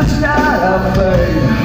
that's not a